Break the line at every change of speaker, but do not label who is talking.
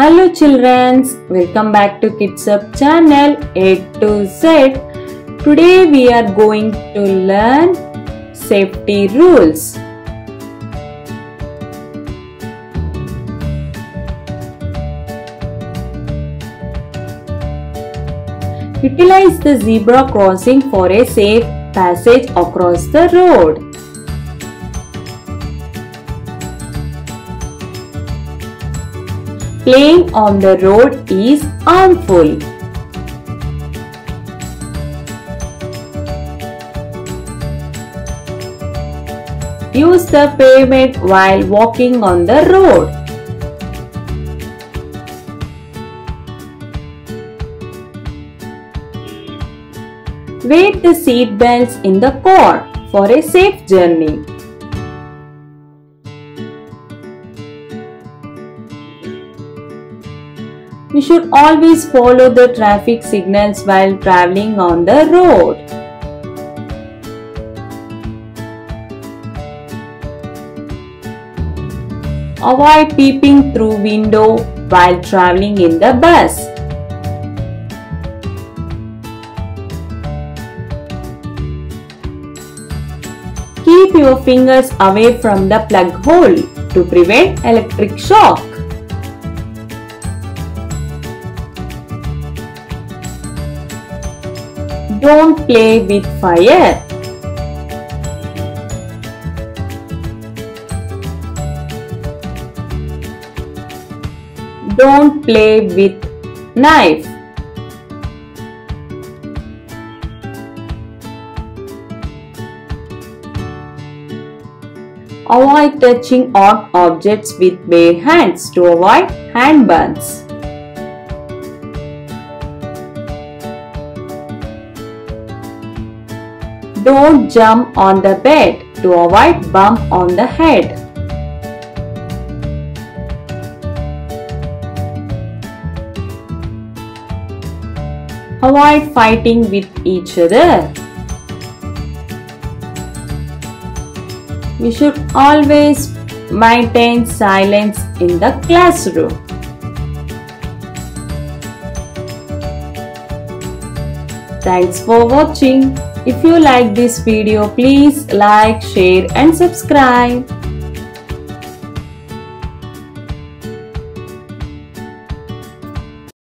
Hello children, welcome back to Kids Up channel A to Z. Today we are going to learn safety rules. Utilize the zebra crossing for a safe passage across the road. Playing on the road is harmful. Use the pavement while walking on the road. Wear the seat belts in the car for a safe journey. We should always follow the traffic signals while traveling on the road. Avoid peeping through window while traveling in the bus. Keep your fingers away from the plug hole to prevent electric shock. Don't play with fire. Don't play with knife. Avoid touching odd objects with bare hands to avoid hand burns. Don't jump on the bed to avoid bump on the head. Avoid fighting with each other. We should always maintain silence in the classroom. Thanks for watching. If you like this video, please like, share and subscribe.